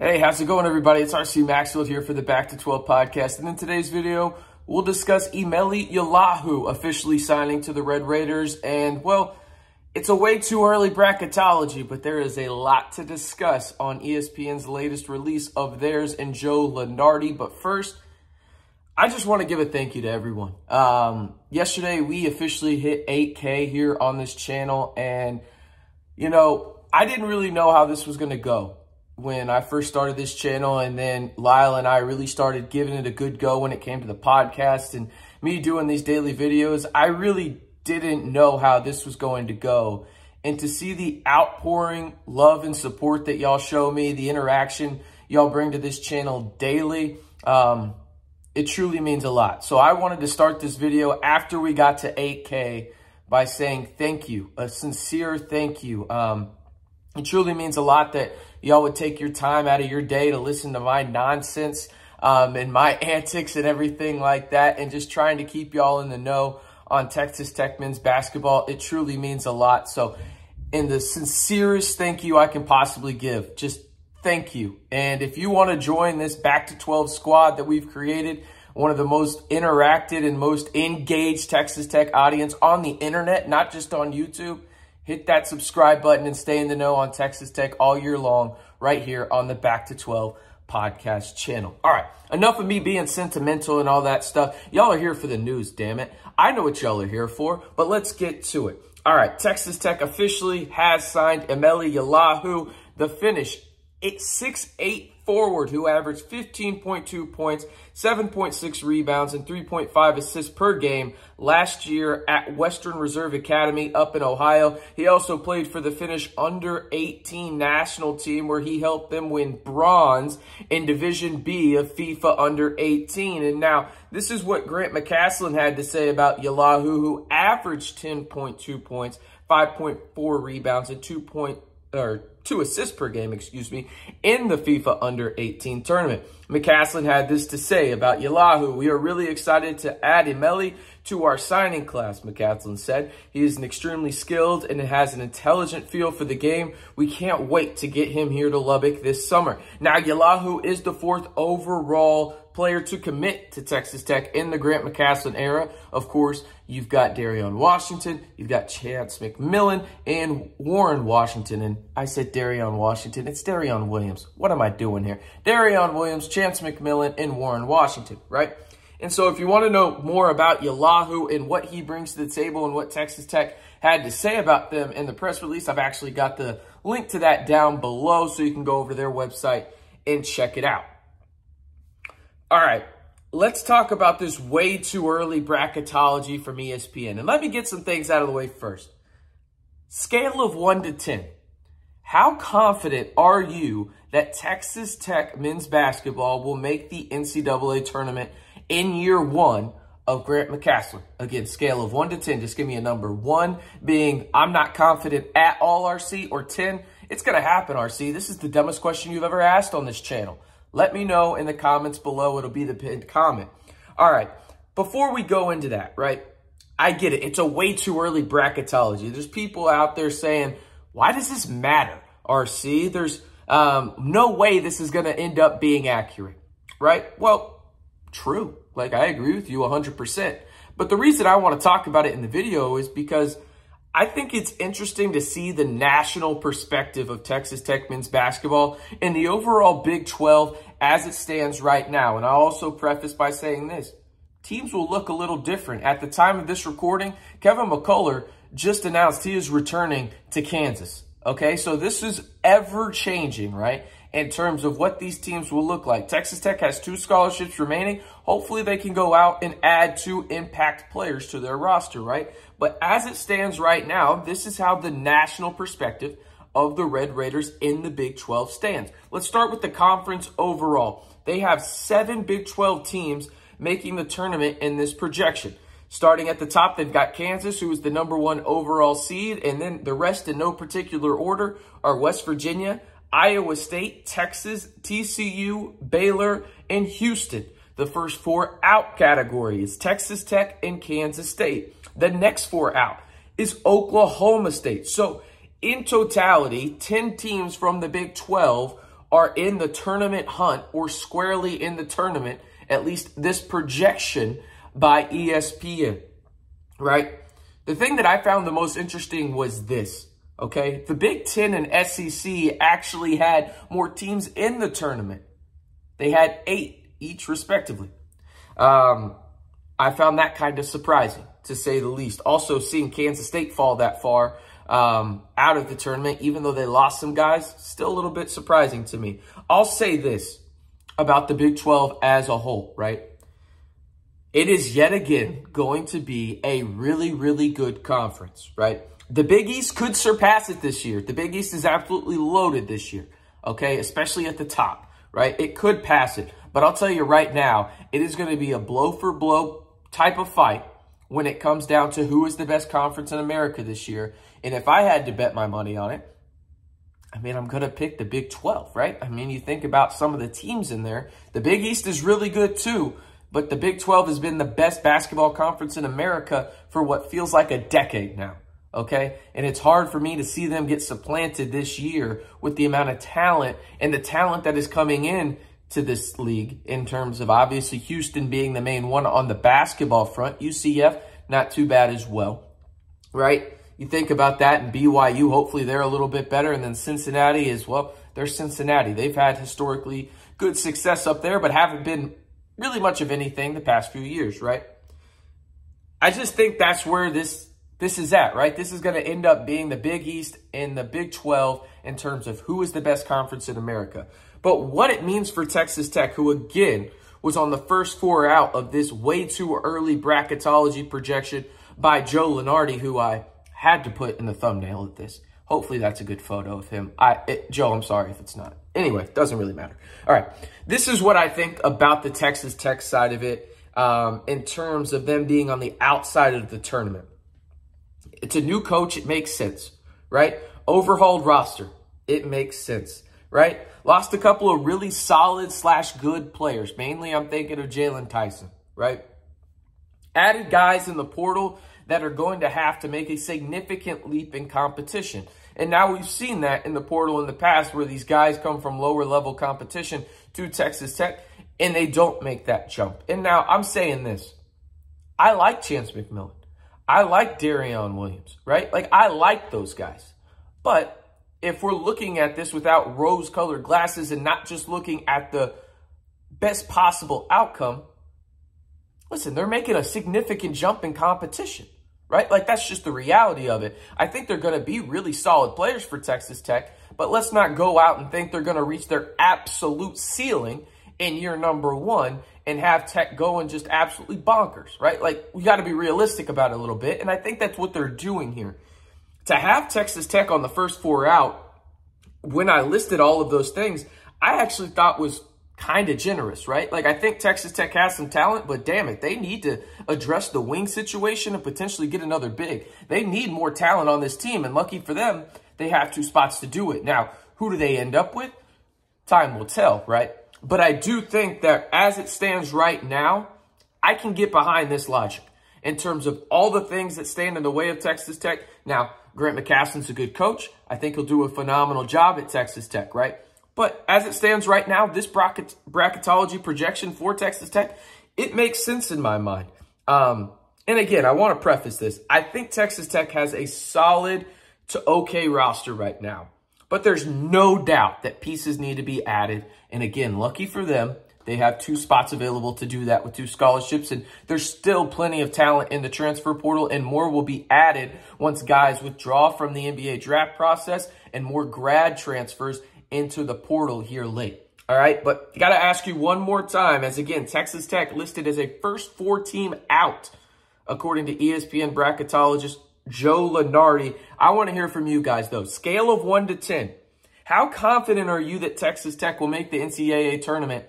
Hey, how's it going, everybody? It's RC Maxfield here for the Back to 12 podcast. And in today's video, we'll discuss Eemeli Yalaho officially signing to the Red Raiders. And, well, it's a way too early bracketology, but there is a lot to discuss on ESPN's latest release of theirs and Joe Lunardi. But first, I just want to give a thank you to everyone. Um, yesterday, we officially hit 8K here on this channel. And, you know, I didn't really know how this was going to go when I first started this channel and then Lyle and I really started giving it a good go when it came to the podcast and me doing these daily videos, I really didn't know how this was going to go. And to see the outpouring love and support that y'all show me, the interaction y'all bring to this channel daily, um, it truly means a lot. So I wanted to start this video after we got to 8K by saying thank you, a sincere thank you. Um, it truly means a lot that y'all would take your time out of your day to listen to my nonsense um, and my antics and everything like that and just trying to keep y'all in the know on Texas Tech men's basketball. It truly means a lot. So in the sincerest thank you I can possibly give, just thank you. And if you want to join this back to 12 squad that we've created, one of the most interacted and most engaged Texas Tech audience on the internet, not just on YouTube, hit that subscribe button and stay in the know on Texas Tech all year long right here on the Back to 12 podcast channel. All right, enough of me being sentimental and all that stuff. Y'all are here for the news, damn it. I know what y'all are here for, but let's get to it. All right, Texas Tech officially has signed Eemeli Yalaho, the Finnish 6'8 forward who averaged 15.2 points, 7.6 rebounds, and 3.5 assists per game last year at Western Reserve Academy up in Ohio. He also played for the Finnish under 18 national team where he helped them win bronze in Division B of FIBA under 18. And now this is what Grant McCasland had to say about Yalaho, who averaged 10.2 points, 5.4 rebounds, and 2 point or two assists per game, excuse me, in the FIBA Under 18 tournament. McCasland had this to say about Yalaho. We are really excited to add Eemeli to our signing class, McCasland said. He is an extremely skilled and has an intelligent feel for the game. We can't wait to get him here to Lubbock this summer. Now, Yalaho is the fourth overall player to commit to Texas Tech in the Grant McCasland era. Of course, you've got Darion Washington, you've got Chance McMillan, and Warren Washington. And I said Darion Washington. It's Darion Williams. What am I doing here? Darion Williams, Chance McMillan, and Warren Washington, right? And so if you want to know more about Yalaho and what he brings to the table and what Texas Tech had to say about them in the press release, I've actually got the link to that down below so you can go over their website and check it out. All right, let's talk about this way too early bracketology from ESPN. And let me get some things out of the way first. Scale of 1 to 10. How confident are you that Texas Tech men's basketball will make the NCAA tournament in year one of Grant McCasland? Again, scale of 1 to 10. Just give me a number. 1 being I'm not confident at all, RC, or 10, it's going to happen, RC. This is the dumbest question you've ever asked on this channel. Let me know in the comments below. It'll be the pinned comment. All right. Before we go into that, right? I get it. It's a way too early bracketology. There's people out there saying, why does this matter, RC? There's um, no way this is going to end up being accurate, right? Well, true. Like, I agree with you 100%. But the reason I want to talk about it in the video is because I think it's interesting to see the national perspective of Texas Tech men's basketball and the overall Big 12 as it stands right now. And I'll also preface by saying this. Teams will look a little different. At the time of this recording, Kevin McCullar just announced he is returning to Kansas. Okay, so this is ever changing, right? In terms of what these teams will look like. Texas Tech has two scholarships remaining. Hopefully they can go out and add two impact players to their roster, right? But as it stands right now, this is how the national perspective of the Red Raiders in the Big 12 stands. Let's start with the conference overall. They have seven Big 12 teams making the tournament in this projection. Starting at the top, they've got Kansas, who is the number one overall seed, and then the rest in no particular order are West Virginia, Iowa State, Texas, TCU, Baylor, and Houston. The first four out category is Texas Tech and Kansas State. The next four out is Oklahoma State. So in totality, 10 teams from the Big 12 are in the tournament hunt or squarely in the tournament, at least this projection by ESPN, right? The thing that I found the most interesting was this, okay? The Big Ten and SEC actually had more teams in the tournament. They had eight each, respectively. Um, I found that kind of surprising, to say the least. Also, seeing Kansas State fall that far um, out of the tournament, even though they lost some guys, still a little bit surprising to me. I'll say this about the Big 12 as a whole, right? It is yet again going to be a really, really good conference, right? The Big East could surpass it this year. The Big East is absolutely loaded this year, okay? Especially at the top, right? It could pass it. But I'll tell you right now, it is going to be a blow for blow type of fight when it comes down to who is the best conference in America this year. And if I had to bet my money on it, I mean, I'm going to pick the Big 12, right? I mean, you think about some of the teams in there. The Big East is really good too, but the Big 12 has been the best basketball conference in America for what feels like a decade now, okay? And it's hard for me to see them get supplanted this year with the amount of talent and the talent that is coming in to this league in terms of obviously Houston being the main one on the basketball front. UCF, not too bad as well, right? You think about that and BYU, hopefully they're a little bit better. And then Cincinnati as well. They're Cincinnati. They've had historically good success up there, but haven't been really much of anything the past few years, right? I just think that's where this this is at, right? This is going to end up being the Big East and the Big 12 in terms of who is the best conference in America. But what it means for Texas Tech, who again was on the first four out of this way too early bracketology projection by Joe Lunardi, who I had to put in the thumbnail at this. Hopefully that's a good photo of him. I it, Joe, I'm sorry if it's not. Anyway, doesn't really matter. All right, this is what I think about the Texas Tech side of it um, in terms of them being on the outside of the tournament. It's a new coach. It makes sense, right? Overhauled roster. It makes sense right? Lost a couple of really solid slash good players. Mainly, I'm thinking of Jaylon Tyson, right? Added guys in the portal that are going to have to make a significant leap in competition. And now we've seen that in the portal in the past where these guys come from lower level competition to Texas Tech and they don't make that jump. And now I'm saying this. I like Chance McMillan. I like Darrion Williams, right? Like I like those guys. But if we're looking at this without rose colored glasses and not just looking at the best possible outcome, listen, they're making a significant jump in competition, right? Like that's just the reality of it. I think they're going to be really solid players for Texas Tech, but let's not go out and think they're going to reach their absolute ceiling in year number one and have Tech going just absolutely bonkers, right? Like we got to be realistic about it a little bit. And I think that's what they're doing here to have Texas Tech on the first four out, when I listed all of those things, I actually thought was kind of generous, right? Like, I think Texas Tech has some talent, but damn it, they need to address the wing situation and potentially get another big. They need more talent on this team, and lucky for them, they have two spots to do it. Now, who do they end up with? Time will tell, right? But I do think that as it stands right now, I can get behind this logic in terms of all the things that stand in the way of Texas Tech. Now, Grant McCasland's a good coach. I think he'll do a phenomenal job at Texas Tech, right? But as it stands right now, this bracket, bracketology projection for Texas Tech, it makes sense in my mind. Um, and again, I want to preface this. I think Texas Tech has a solid to okay roster right now. But there's no doubt that pieces need to be added. And again, lucky for them, they have two spots available to do that with two scholarships, and there's still plenty of talent in the transfer portal, and more will be added once guys withdraw from the NBA draft process and more grad transfers into the portal here late. All right, but got to ask you one more time, as again, Texas Tech listed as a first four team out, according to ESPN bracketologist Joe Lunardi. I want to hear from you guys, though. Scale of 1 to 10. How confident are you that Texas Tech will make the NCAA tournament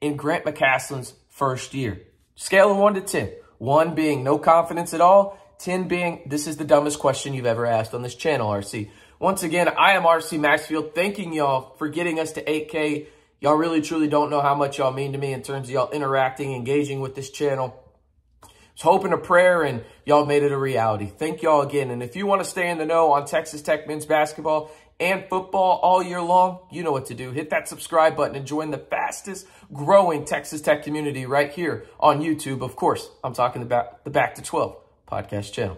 in Grant McCasland's first year. Scale of 1 to 10. 1 being no confidence at all. 10 being this is the dumbest question you've ever asked on this channel, RC. Once again, I am RC Maxfield, thanking y'all for getting us to 8K. Y'all really, truly don't know how much y'all mean to me in terms of y'all interacting, engaging with this channel. It's hope and a prayer, and y'all made it a reality. Thank y'all again. And if you want to stay in the know on Texas Tech men's basketball and football all year long, you know what to do. Hit that subscribe button and join the fastest growing Texas Tech community right here on YouTube. Of course, I'm talking about the Back to 12 podcast channel.